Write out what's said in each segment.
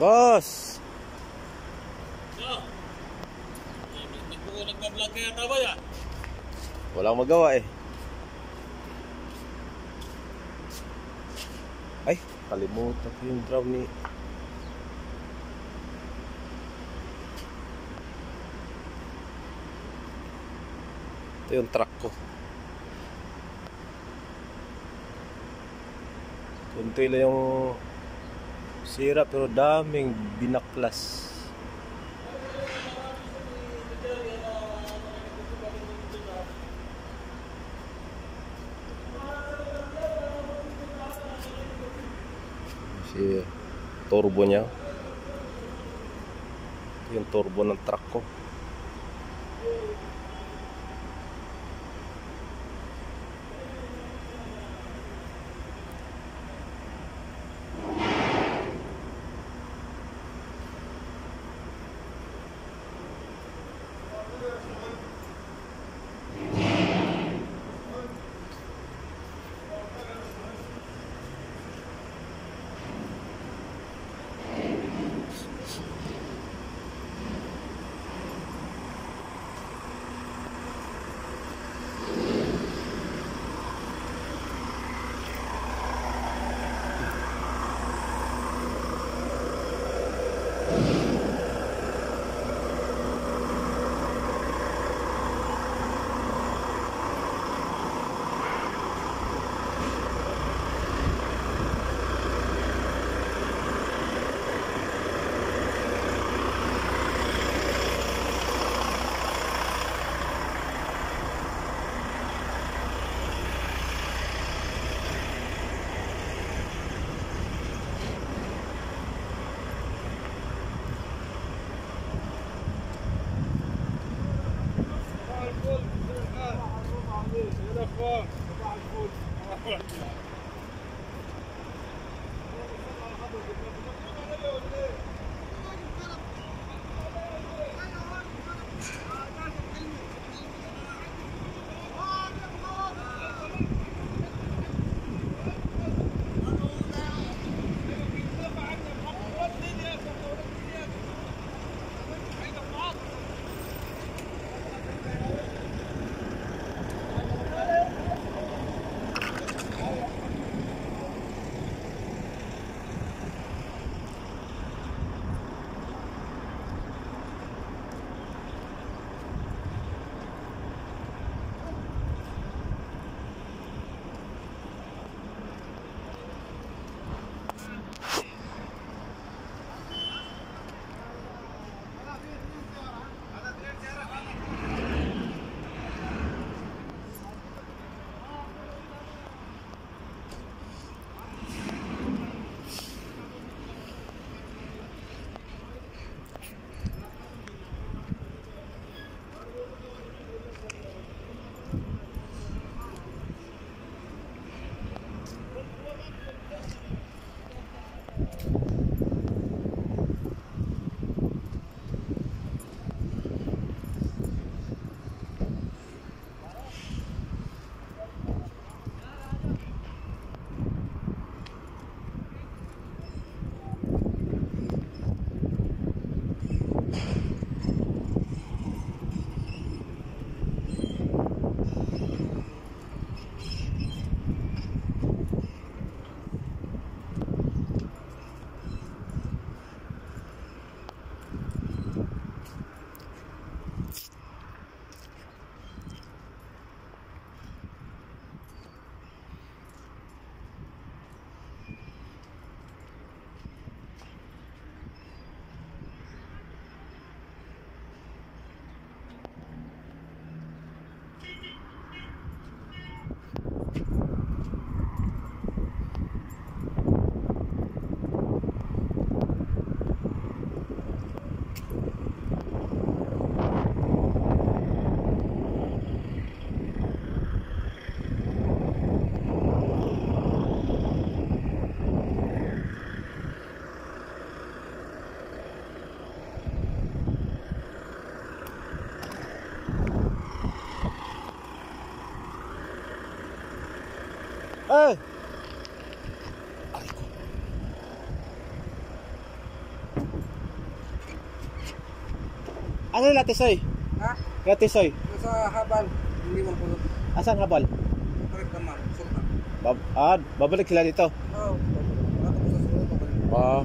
Boss! Nagbuko nagbablog kaya tama ya? Walang magawa eh. Ay, kalimutan ko yung drum ni... Ito yung truck ko. Kunti lang yung sira pero daming binaklas. si turbo niya yung turbo ng truck ko Hey! Ano yung latisoy? Ha? Latisoy? Sa habal, hindi mo pulot. Asan habal? Correct naman, sultan. Bab ah, babalik sila dito? Oo. Oh, Ah.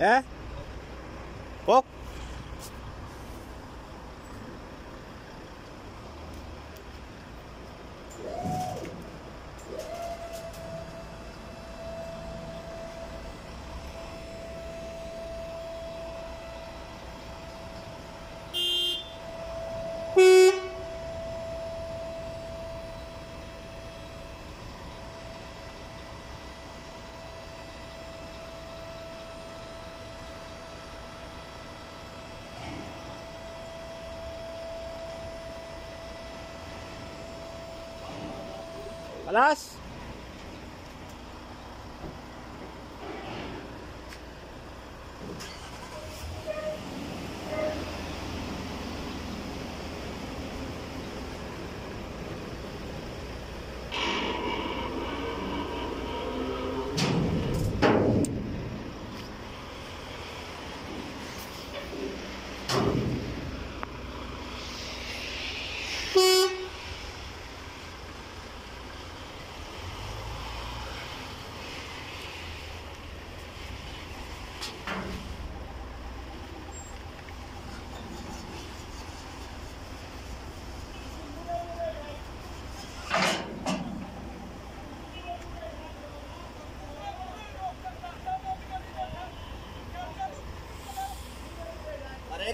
Eh? Alas?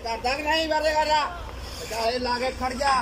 दाग नहीं बरेगा रा तो लागे खड़ जा।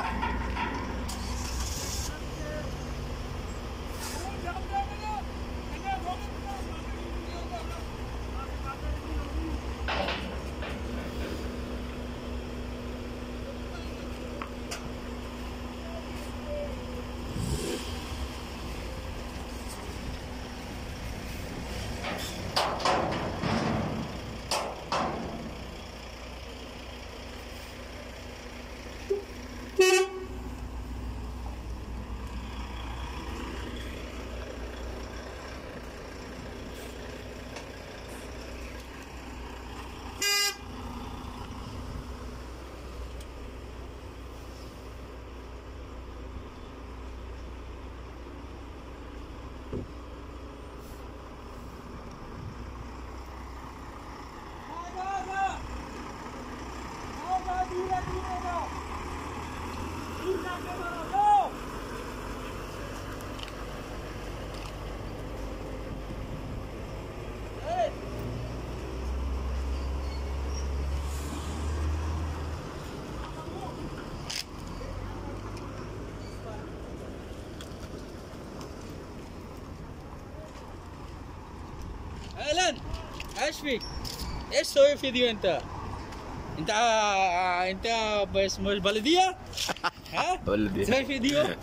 إيش فيك؟ إيش سوي فيديو أنت؟ أنت أنت بس مش ها؟ بلدية سوي فيديو؟